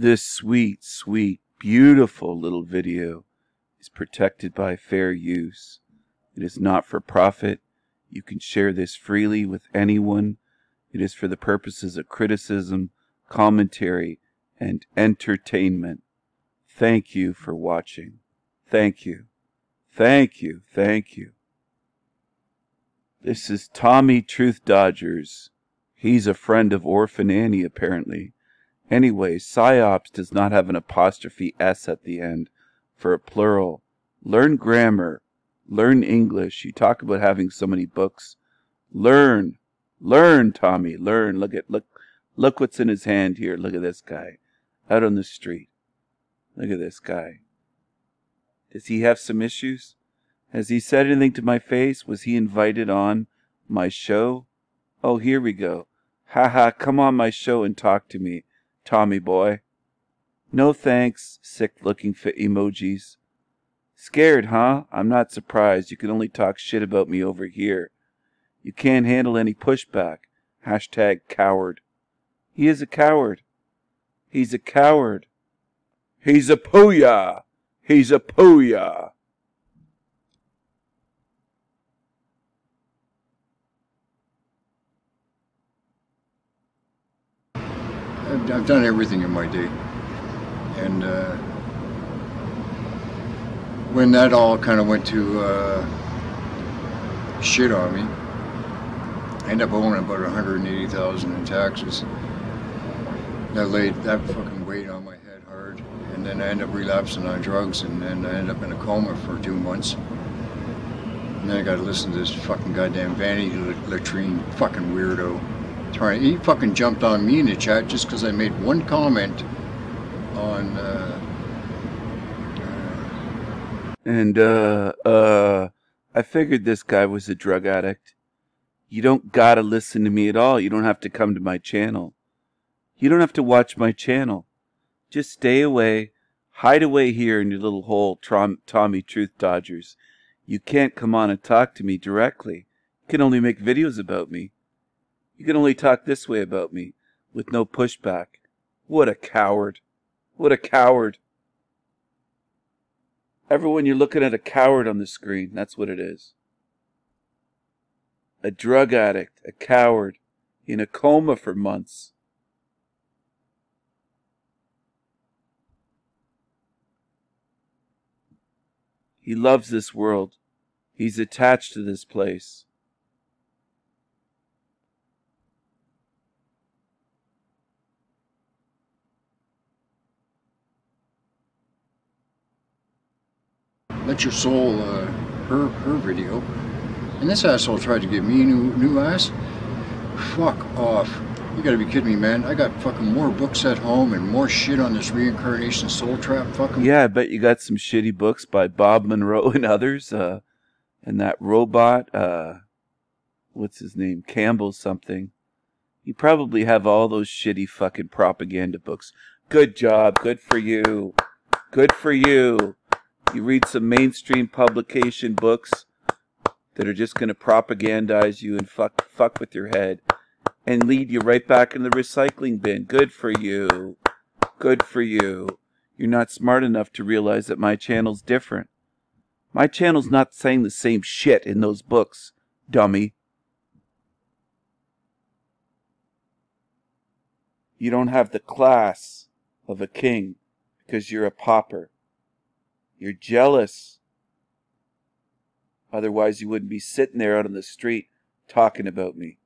This sweet, sweet, beautiful little video is protected by fair use. It is not for profit. You can share this freely with anyone. It is for the purposes of criticism, commentary, and entertainment. Thank you for watching. Thank you. Thank you. Thank you. This is Tommy Truth Dodgers. He's a friend of Orphan Annie, apparently. Anyway, PsyOps does not have an apostrophe S at the end for a plural. Learn grammar. Learn English. You talk about having so many books. Learn. Learn, Tommy. Learn. Look at look look what's in his hand here. Look at this guy. Out on the street. Look at this guy. Does he have some issues? Has he said anything to my face? Was he invited on my show? Oh, here we go. Ha ha, come on my show and talk to me, Tommy boy. No thanks, sick looking fit emojis. Scared, huh? I'm not surprised. You can only talk shit about me over here. You can't handle any pushback. Hashtag coward. He is a coward. He's a coward. He's a pooya. He's a pooya. I've, done everything in my day. And uh, when that all kind of went to uh, shit on me, I ended up owing about 180,000 in taxes. That laid that fucking weight on my head hard, and then I ended up relapsing on drugs, and then I ended up in a coma for two months. And then I got to listen to this fucking goddamn vanity latrine fucking weirdo. Trying, he fucking jumped on me in the chat just because I made one comment on. Uh, And, uh, uh, I figured this guy was a drug addict. You don't gotta listen to me at all. You don't have to come to my channel. You don't have to watch my channel. Just stay away, hide away here in your little hole, Tom, Tommy Truth Dodgers. You can't come on and talk to me directly. You can only make videos about me. You can only talk this way about me, with no pushback. What a coward. What a coward. Everyone, you're looking at a coward on the screen. That's what it is. A drug addict, a coward, in a coma for months. He loves this world. He's attached to this place. Let your soul uh, her her video, and this asshole tried to give me new new ass. Fuck off! You gotta be kidding me, man! I got fucking more books at home and more shit on this reincarnation soul trap. Fucking Yeah, I bet you got some shitty books by Bob Monroe and others. Uh, and that robot, uh, what's his name? Campbell something. You probably have all those shitty fucking propaganda books. Good job. Good for you. Good for you. You read some mainstream publication books that are just going to propagandize you and fuck fuck with your head and lead you right back in the recycling bin. Good for you. Good for you. You're not smart enough to realize that my channel's different. My channel's not saying the same shit in those books, dummy. You don't have the class of a king because you're a pauper. You're jealous. Otherwise, you wouldn't be sitting there out on the street talking about me.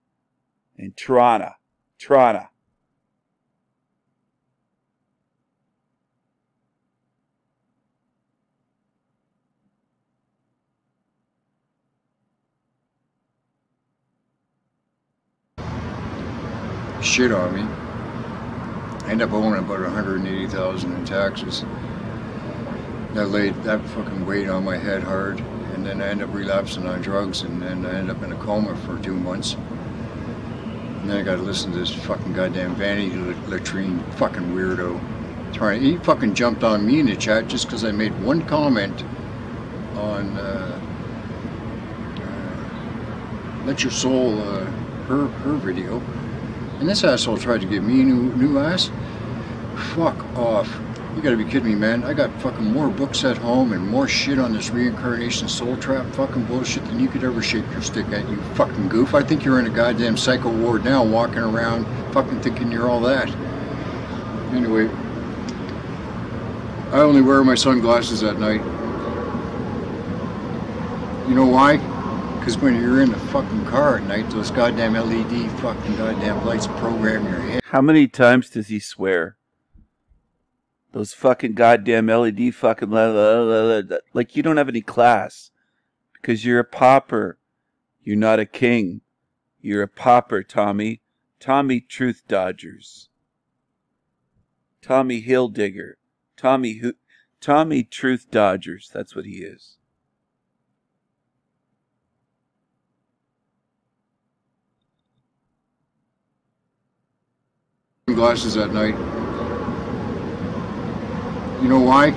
And Toronto, Toronto. shit on me. End up owing about 180,000 in taxes. That laid that fucking weight on my head hard, and then I end up relapsing on drugs, and then I end up in a coma for two months. And then I got to listen to this fucking goddamn vanity latrine fucking weirdo. Trying, he fucking jumped on me in the chat just because I made one comment on uh, uh, let your soul uh, her her video. And this asshole tried to give me a new, new ass. fuck off. You gotta be kidding me, man. I got fucking more books at home and more shit on this reincarnation soul trap fucking bullshit than you could ever shake your stick at, you fucking goof. I think you're in a goddamn psycho ward now, walking around fucking thinking you're all that. Anyway, I only wear my sunglasses at night. You know why? Because when you're in the fucking car at night, those goddamn LED fucking goddamn lights program your head. How many times does he swear? Those fucking goddamn LED fucking la, la, la, la, like you don't have any class because you're a pauper. You're not a king. You're a pauper, Tommy. Tommy Truth Dodgers. Tommy Hill Digger. Tommy who Tommy Truth Dodgers. That's what he is. Glasses at night. You know why?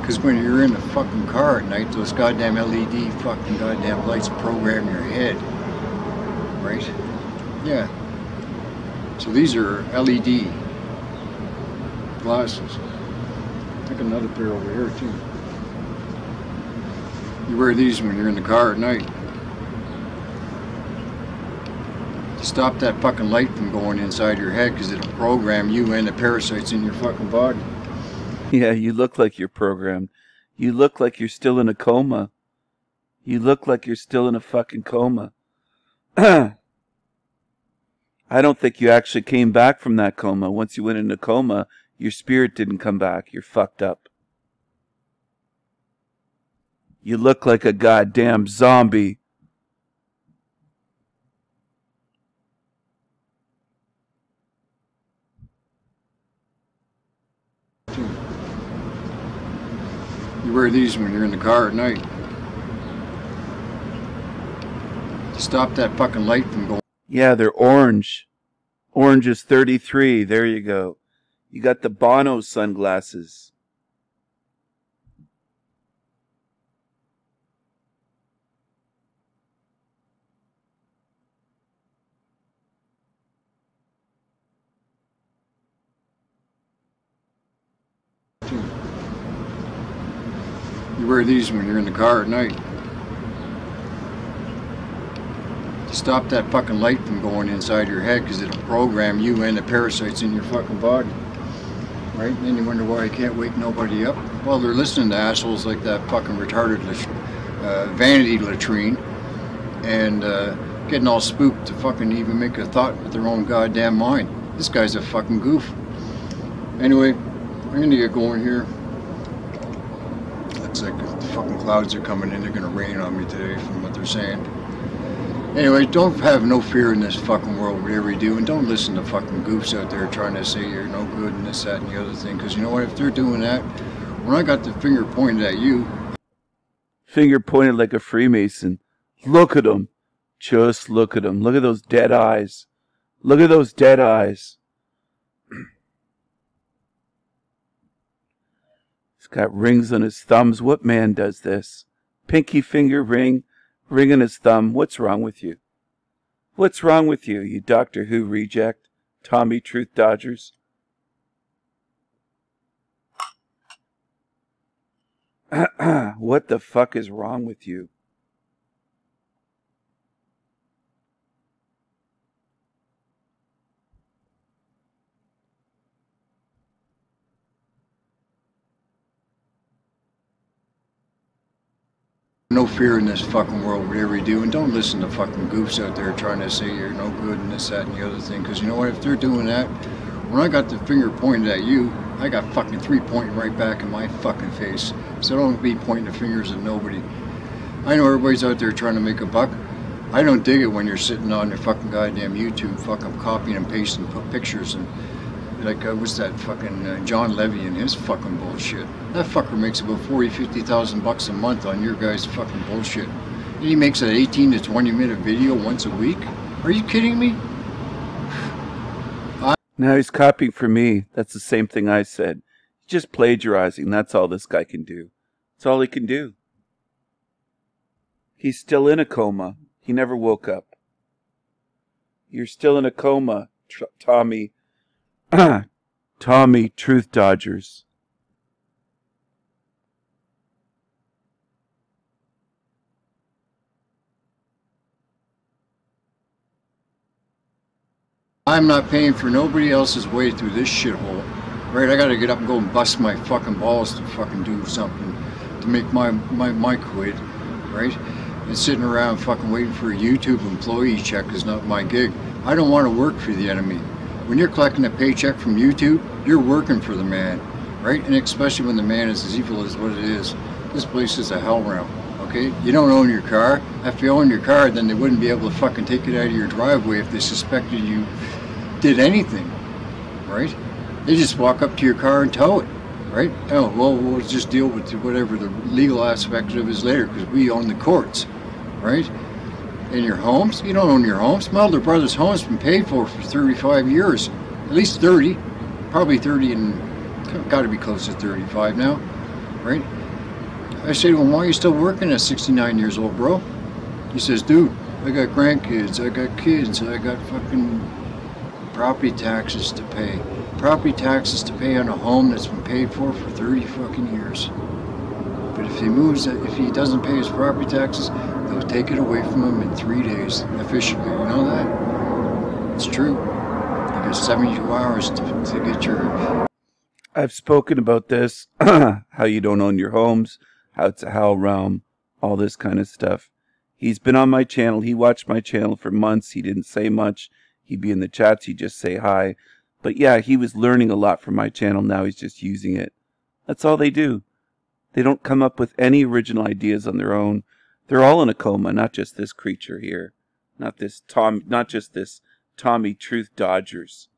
Because when you're in the fucking car at night, those goddamn LED fucking goddamn lights program your head. Right? Yeah. So these are LED glasses. Take another pair over here too. You wear these when you're in the car at night. To stop that fucking light from going inside your head because it'll program you and the parasites in your fucking body. Yeah, you look like you're programmed. You look like you're still in a coma. You look like you're still in a fucking coma. I don't think you actually came back from that coma. Once you went into coma, your spirit didn't come back. You're fucked up. You look like a goddamn zombie. You wear these when you're in the car at night. To stop that fucking light from going. Yeah, they're orange. Orange is 33. There you go. You got the Bono sunglasses. You wear these when you're in the car at night. To stop that fucking light from going inside your head because it'll program you and the parasites in your fucking body. Right? And then you wonder why you can't wake nobody up. Well, they're listening to assholes like that fucking retarded uh, vanity latrine and uh, getting all spooked to fucking even make a thought with their own goddamn mind. This guy's a fucking goof. Anyway, I'm gonna get going here. Fucking clouds are coming in. They're gonna rain on me today, from what they're saying. Anyway, don't have no fear in this fucking world, whatever you do, and don't listen to fucking goofs out there trying to say you're no good and this, that, and the other thing. Because you know what? If they're doing that, when I got the finger pointed at you, Finger pointed like a Freemason. Look at him. Just look at him. Look at those dead eyes. Look at those dead eyes. Got rings on his thumbs. What man does this? Pinky finger ring, ring on his thumb. What's wrong with you? What's wrong with you, you Doctor Who reject? Tommy Truth Dodgers? what the fuck is wrong with you? No fear in this fucking world, whatever you do, and don't listen to fucking goofs out there trying to say you're no good and this, that, and the other thing. Because you know what? If they're doing that, when I got the finger pointed at you, I got fucking three pointing right back in my fucking face. So don't be pointing the fingers at nobody. I know everybody's out there trying to make a buck. I don't dig it when you're sitting on your fucking goddamn YouTube, fucking copying and pasting pictures and like uh, what's that fucking uh, John Levy and his fucking bullshit. That fucker makes about 40, 50,000 bucks a month on your guys' fucking bullshit. And he makes an 18 to 20 minute video once a week. Are you kidding me? Now he's copying from me. That's the same thing I said. He's just plagiarizing. That's all this guy can do. That's all he can do. He's still in a coma. He never woke up. You're still in a coma, Tommy. Tommy Truth Dodgers. I'm not paying for nobody else's way through this shithole. Right, I gotta get up and go and bust my fucking balls to fucking do something to make my my my quid, right? And sitting around fucking waiting for a YouTube employee check is not my gig. I don't want to work for the enemy. When you're collecting a paycheck from YouTube, you're working for the man, right? And especially when the man is as evil as what it is. This place is a hell realm. Okay, you don't own your car. If you own your car, then they wouldn't be able to fucking take it out of your driveway if they suspected you did anything, right? They just walk up to your car and tow it, right? Oh, well, we'll just deal with whatever the legal aspect of it is later because we own the courts, right? In your homes, you don't own your homes. My older brother's home's been paid for for 35 years, at least 30, probably 30 and got to be close to 35 now, right? I say to him, why are you still working at 69 years old, bro? He says, dude, I got grandkids, I got kids, I got fucking property taxes to pay property taxes to pay on a home that's been paid for for 30 fucking years. But if he moves, if he doesn't pay his property taxes, they'll take it away from them in three days, officially. You know that? It's true. You got 72 hours to, to get your. I've spoken about this, how you don't own your homes, how it's a hell realm, all this kind of stuff. He's been on my channel. He watched my channel for months. He didn't say much. He'd be in the chats. He'd just say hi. But yeah, he was learning a lot from my channel. Now he's just using it. That's all they do. They don't come up with any original ideas on their own. They're all in a coma, not just this creature here. Not this Tom, not just this Tommy Truth Dodgers.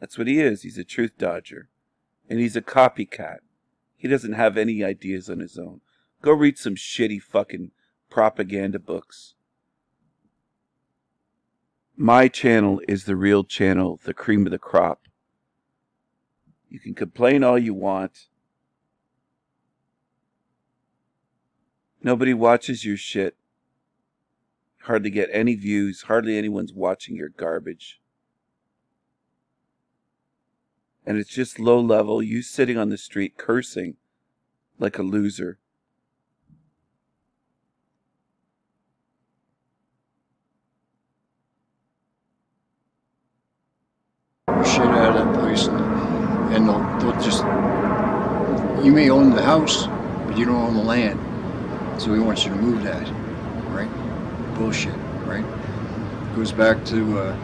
That's what he is. He's a truth dodger. And he's a copycat. He doesn't have any ideas on his own. Go read some shitty fucking propaganda books. My channel is the real channel, the cream of the crop. You can complain all you want. Nobody watches your shit. Hardly get any views. Hardly anyone's watching your garbage. And it's just low level, you sitting on the street cursing like a loser. shit out of that place and, they'll, they'll just you may own the house but you don't own the land so we want you to move that right? Bullshit right? Goes back to uh,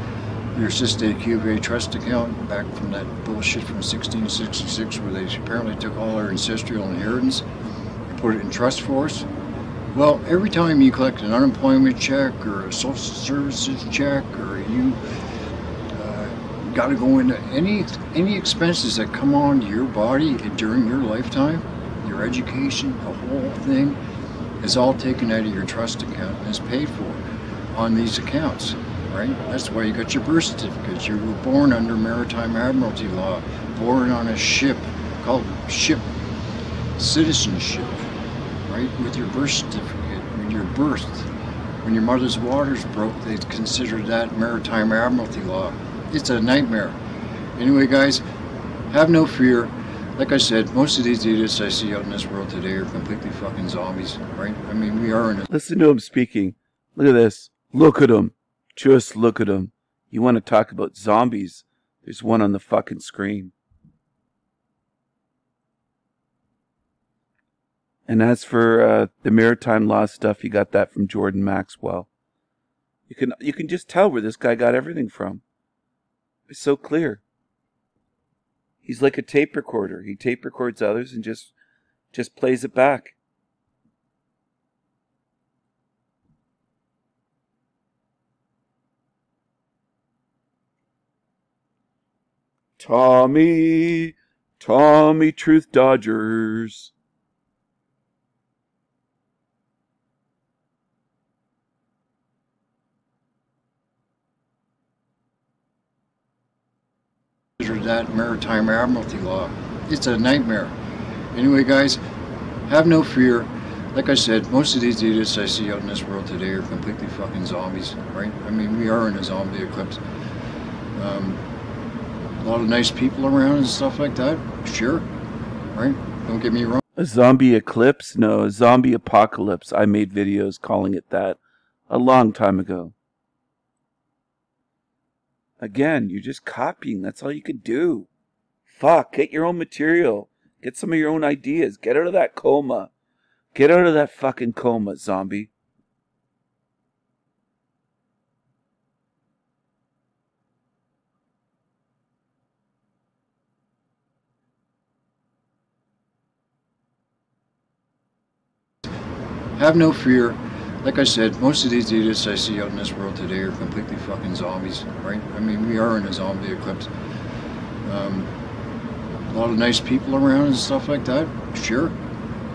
your Cestui Que Vie trust account back from that bullshit from 1666 where they apparently took all our ancestral inheritance and put it in trust for us. Well every time you collect an unemployment check or a social services check or you got to go into any any expenses that come on your body during your lifetime, your education, the whole thing is all taken out of your trust account and is paid for on these accounts, right? That's why you got your birth certificate. You were born under maritime admiralty law, born on a ship called ship citizenship, right? With your birth certificate, when you're birthed. When your mother's waters broke, they considered that maritime admiralty law it's a nightmare. Anyway, guys, have no fear. Like I said, most of these idiots I see out in this world today are completely fucking zombies, right? I mean, we are in a... Listen to him speaking. Look at this. Look at him. Just look at him. You want to talk about zombies? There's one on the fucking screen. And as for uh, the maritime law stuff, you got that from Jordan Maxwell. You can you can just tell where this guy got everything from. It's so clear. He's like a tape recorder. He tape records others and just just plays it back. Tommy, Tommy Truth Dodgers. That maritime admiralty law. It's a nightmare. Anyway, guys, have no fear. Like I said, most of these idiots I see out in this world today are completely fucking zombies, right? I mean, we are in a zombie eclipse. Um, a lot of nice people around and stuff like that. Sure, right? Don't get me wrong. A zombie eclipse? No, a zombie apocalypse. I made videos calling it that a long time ago. Again, you're just copying. That's all you can do. Fuck, get your own material. Get some of your own ideas. Get out of that coma. Get out of that fucking coma, zombie. Have no fear. Like I said, most of these idiots I see out in this world today are completely fucking zombies, right? I mean, we are in a zombie eclipse. Um, a lot of nice people around and stuff like that. Sure,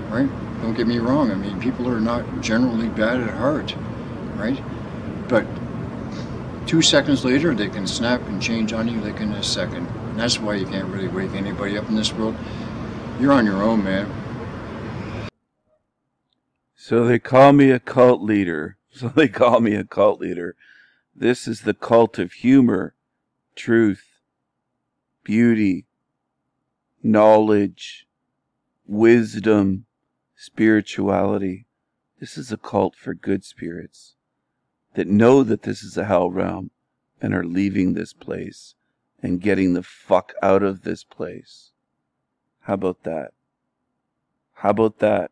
right? Don't get me wrong. I mean, people are not generally bad at heart, right? But two seconds later, they can snap and change on you like in a second. And that's why you can't really wake anybody up in this world. You're on your own, man. So they call me a cult leader. So they call me a cult leader. This is the cult of humor, truth, beauty, knowledge, wisdom, spirituality. This is a cult for good spirits that know that this is a hell realm and are leaving this place and getting the fuck out of this place. How about that? How about that?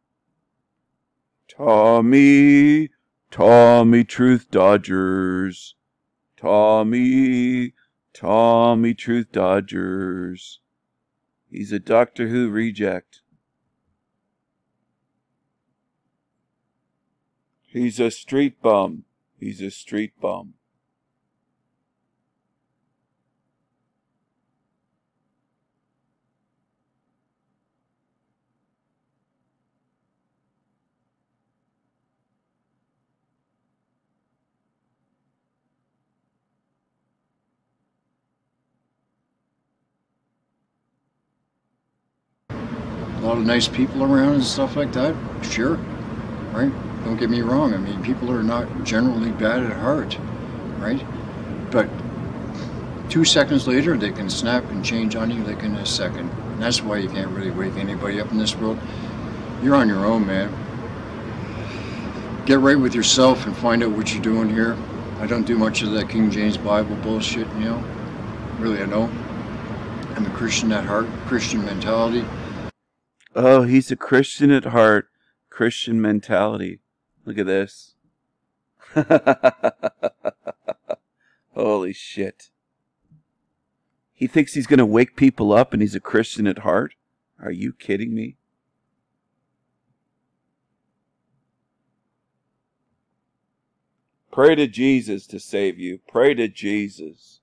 Tommy, Tommy Truth Dodgers. Tommy, Tommy Truth Dodgers. He's a Doctor Who reject. He's a street bum. He's a street bum. A lot of nice people around and stuff like that. Sure, right? Don't get me wrong. I mean, people are not generally bad at heart, right? But two seconds later, they can snap and change on you like in a second. And that's why you can't really wake anybody up in this world. You're on your own, man. Get right with yourself and find out what you're doing here. I don't do much of that King James Bible bullshit, you know. Really, I don't. I'm a Christian at heart, Christian mentality. Oh, he's a Christian at heart, Christian mentality. Look at this. Holy shit. He thinks he's going to wake people up and he's a Christian at heart? Are you kidding me? Pray to Jesus to save you. Pray to Jesus.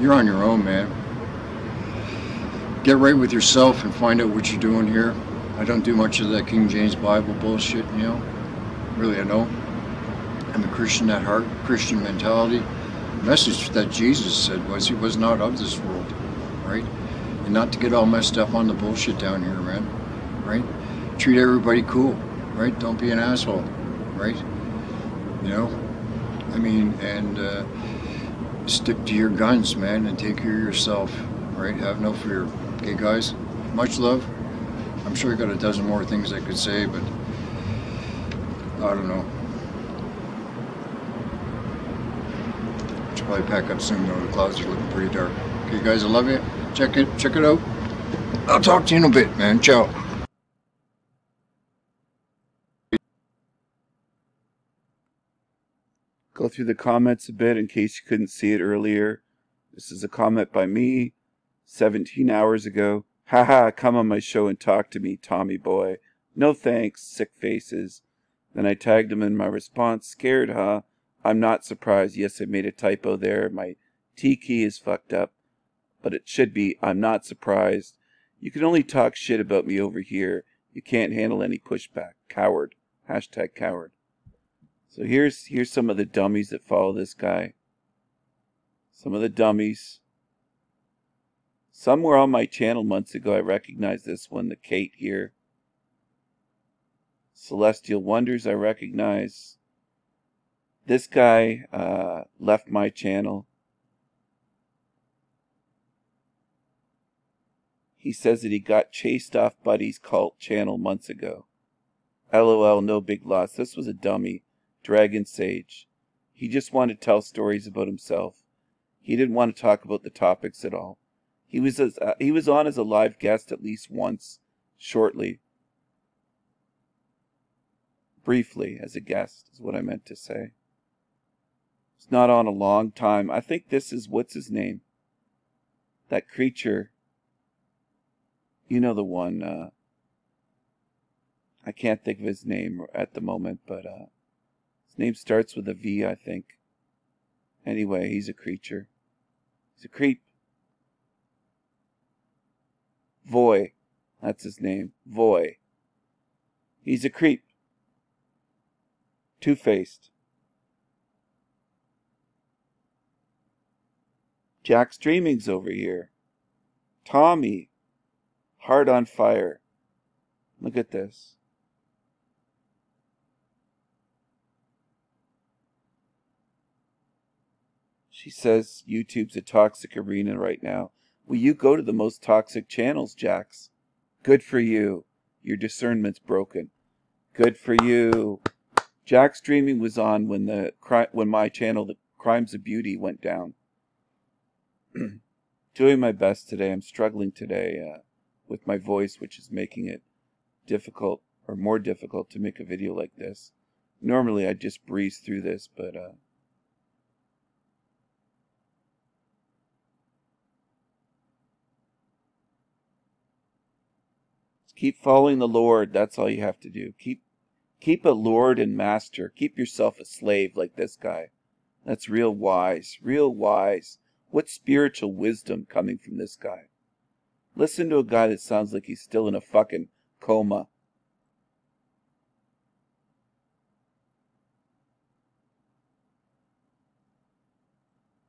You're on your own, man. Get right with yourself and find out what you're doing here. I don't do much of that King James Bible bullshit, you know. Really, I don't. I'm a Christian at heart, Christian mentality. The message that Jesus said was he was not of this world, right? And not to get all messed up on the bullshit down here, man, right? Treat everybody cool, right? Don't be an asshole, right? You know? I mean, and, uh, stick to your guns, man, and take care of yourself. Right? Have no fear. Okay, guys. Much love. I'm sure I got a dozen more things I could say, but I don't know. Should probably pack up soon though. The clouds are looking pretty dark. Okay, guys. I love you. Check it. Check it out. I'll talk to you in a bit, man. Ciao. go through the comments a bit in case you couldn't see it earlier. This is a comment by me 17 hours ago. Haha, come on my show and talk to me, Tommy boy. No thanks, sick faces. Then I tagged him in my response, scared, huh? I'm not surprised. Yes, I made a typo there. My T key is fucked up. But it should be, I'm not surprised. You can only talk shit about me over here. You can't handle any pushback. Coward. Hashtag coward. So here's here's some of the dummies that follow this guy. Some of the dummies. Some were on my channel months ago. I recognize this one, the Kate here. Celestial Wonders, I recognize. This guy uh, left my channel. He says that he got chased off Buddy's cult channel months ago. LOL, no big loss. This was a dummy. Dragon Sage. He just wanted to tell stories about himself. He didn't want to talk about the topics at all. He was as, uh, he was on as a live guest at least once, shortly. Briefly, as a guest, is what I meant to say. It's not on a long time. I think this is what's his name? That creature. You know the one. Uh, I can't think of his name at the moment, but uh, name starts with a V, I think. Anyway, he's a creature. He's a creep. Voy. That's his name. Voy. He's a creep. Two faced. Jack Streaming's over here. Tommy. Heart on fire. Look at this. She says YouTube's a toxic arena right now. Will you go to the most toxic channels, Jax? Good for you. Your discernment's broken. Good for you. Jack streaming was on when the when my channel, The Crimes of Beauty, went down. Doing my best today. I'm struggling today uh, with my voice, which is making it difficult or more difficult to make a video like this. Normally, I'd just breeze through this, but uh, Keep following the Lord. That's all you have to do. Keep keep a Lord and master. Keep yourself a slave like this guy. That's real wise. Real wise. What spiritual wisdom coming from this guy. Listen to a guy that sounds like he's still in a fucking coma.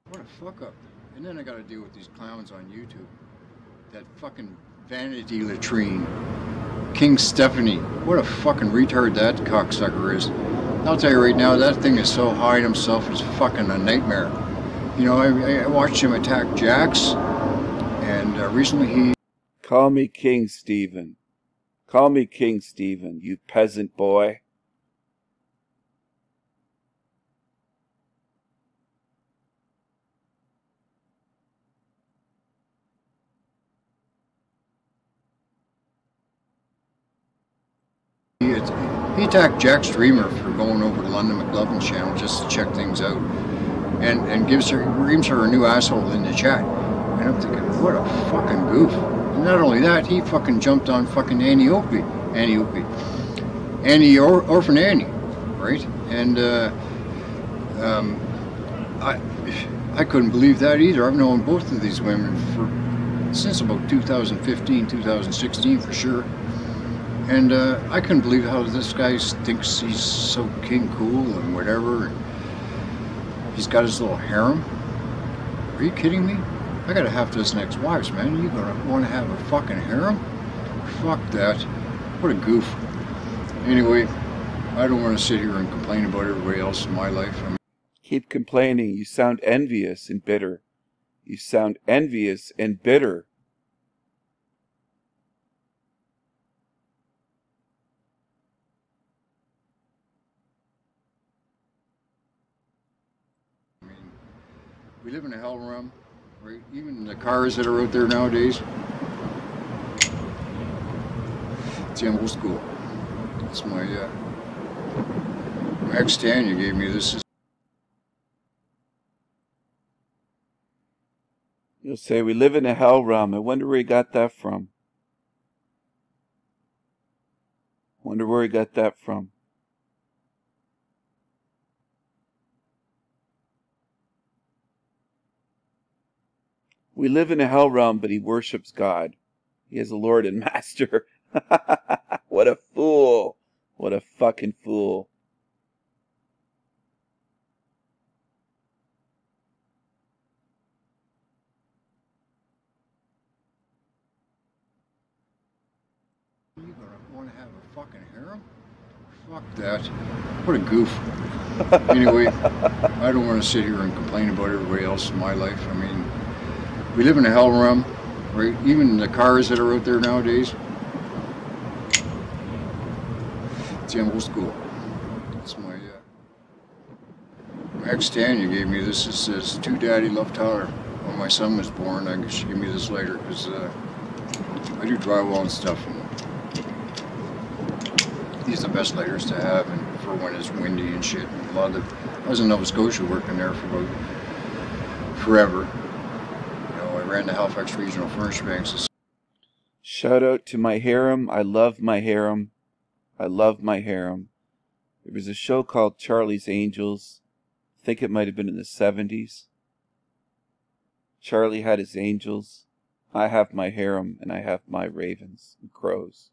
What a fuck up. And then I gotta deal with these clowns on YouTube. That fucking Vanity Latrine. King Stephanie. What a fucking retard that cocksucker is. I'll tell you right now, that thing is so high in himself, it's fucking a nightmare. You know, I, I watched him attack Jax, and uh, recently he. Call me King Stephen. Call me King Stephen, you peasant boy. He attacked Jack Streamer for going over to London McLovin channel just to check things out, and and gives her reams her a new asshole in the chat. And I'm thinking, what a fucking goof. And not only that, he fucking jumped on fucking Annie Opie, Annie Opie, Annie or, Orphan Annie, right? And uh, um, I I couldn't believe that either. I've known both of these women for since about 2015, 2016 for sure. And uh, I couldn't believe how this guy thinks he's so king cool and whatever. He's got his little harem. Are you kidding me? I got a half dozen ex-wives, man. You gonna want to have a fucking harem? Fuck that. What a goof. Anyway, I don't want to sit here and complain about everybody else in my life. I Keep complaining. You sound envious and bitter. You sound envious and bitter. We live in a hell room, right? Even the cars that are out there nowadays. It's old school. That's my, uh, my X10 you gave me. This is. You'll say, we live in a hell realm. I wonder where he got that from. Wonder where he got that from. We live in a hell realm, but he worships God. He is a Lord and Master. what a fool! What a fucking fool. You gonna want to have a fucking harem? Fuck that. What a goof. anyway, I don't want to sit here and complain about everybody else in my life. I mean, we live in a hell realm, right? Even the cars that are out there nowadays. It's the old school. That's my, uh, my ex-Tanya gave me this. It says, to daddy love Tyler. When my son was born, I she gave me this later because uh, I do drywall and stuff. And are the best lighters to have and for when it's windy and shit. And a lot of I was in Nova Scotia working there for about forever. Ran the Halifax Regional Furniture Banks. Shout out to my harem. I love my harem. I love my harem. There was a show called Charlie's Angels. I think it might have been in the 70s. Charlie had his angels. I have my harem, and I have my ravens and crows.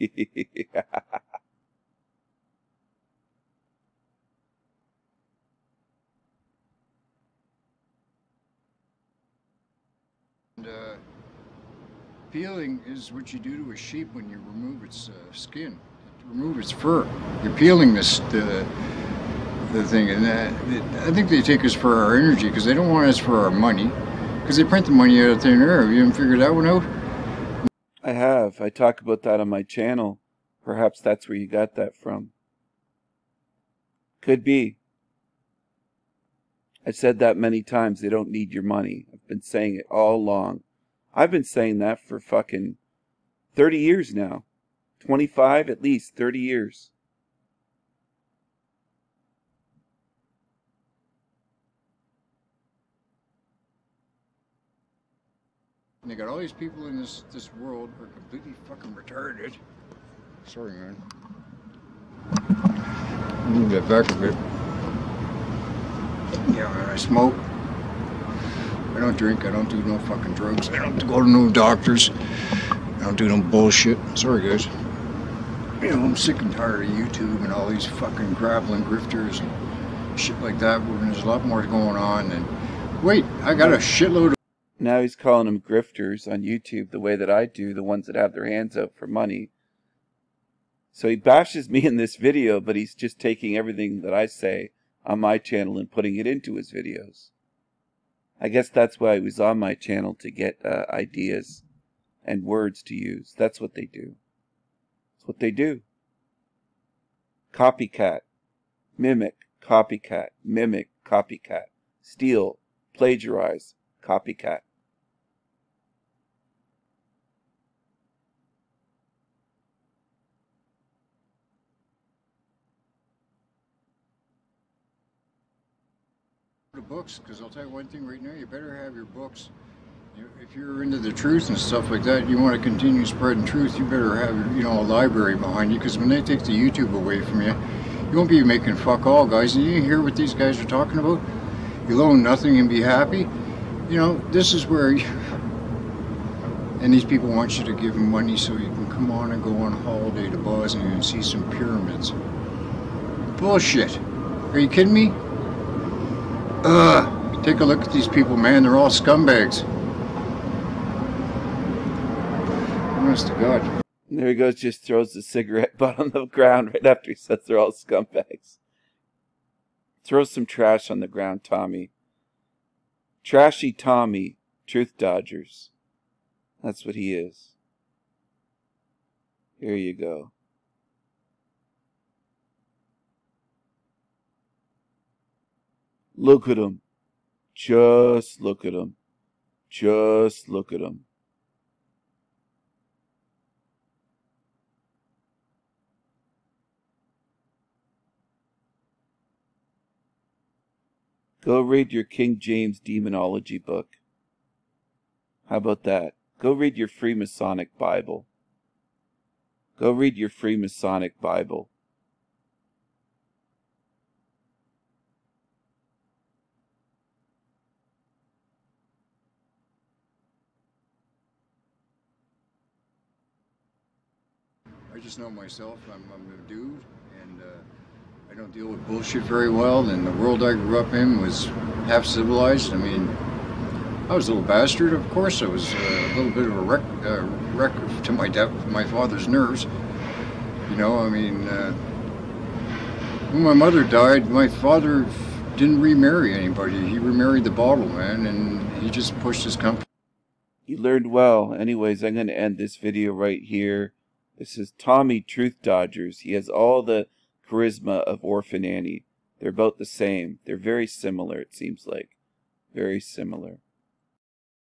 And, uh, peeling is what you do to a sheep when you remove its uh, skin, remove its fur. You're peeling this the the thing, and I think they take us for our energy because they don't want us for our money because they print the money out of thin air. Have you even figured that one out? I have. I talk about that on my channel. Perhaps that's where you got that from. Could be. I've said that many times. They don't need your money. I've been saying it all along. I've been saying that for fucking 30 years now. 25 at least, 30 years. They got all these people in this this world who are completely fucking retarded. Sorry, man. Move that back a bit. Yeah, I smoke. I don't drink. I don't do no fucking drugs. I don't go to no doctors. I don't do no bullshit. Sorry, guys. You know, I'm sick and tired of YouTube and all these fucking grappling grifters and shit like that. When there's a lot more going on. And wait, I got a shitload of Now he's calling them grifters on YouTube the way that I do, the ones that have their hands out for money. So he bashes me in this video, but he's just taking everything that I say on my channel and putting it into his videos. I guess that's why he was on my channel to get uh, ideas and words to use. That's what they do. That's what they do. Copycat, mimic, copycat, mimic, copycat, steal, plagiarize, copycat. Books because I'll tell you one thing right now you better have your books. If you're into the truth and stuff like that you want to continue spreading truth you better have you know a library behind you because when they take the YouTube away from you you won't be making fuck all guys. And you hear what these guys are talking about? You'll own nothing and be happy. You know this is where you, and these people want you to give them money so you can come on and go on holiday to Bosnia and see some pyramids. Bullshit. Are you kidding me Ugh. Take a look at these people, man. They're all scumbags. Honest to God. There he goes, just throws the cigarette butt on the ground right after he says they're all scumbags. Throw some trash on the ground, Tommy. Trashy Tommy, Truth Dodgers. That's what he is. Here you go. Look at him. Just look at him. Just look at him. Go read your King James Demonology book. How about that? Go read your Freemasonic Bible. Go read your Freemasonic Bible. Just know myself. I'm, I'm a dude, and uh, I don't deal with bullshit very well. And the world I grew up in was half civilized. I mean, I was a little bastard. Of course, I was uh, a little bit of a wreck, uh, wreck to my dad, my father's nerves. You know, I mean, uh, when my mother died, my father didn't remarry anybody. He remarried the bottle man, and he just pushed his company. You learned well. Anyways, I'm going to end this video right here. This is Tommy Truth Dodgers. He has all the charisma of Orphan Annie. They're about the same. They're very similar, it seems like. Very similar.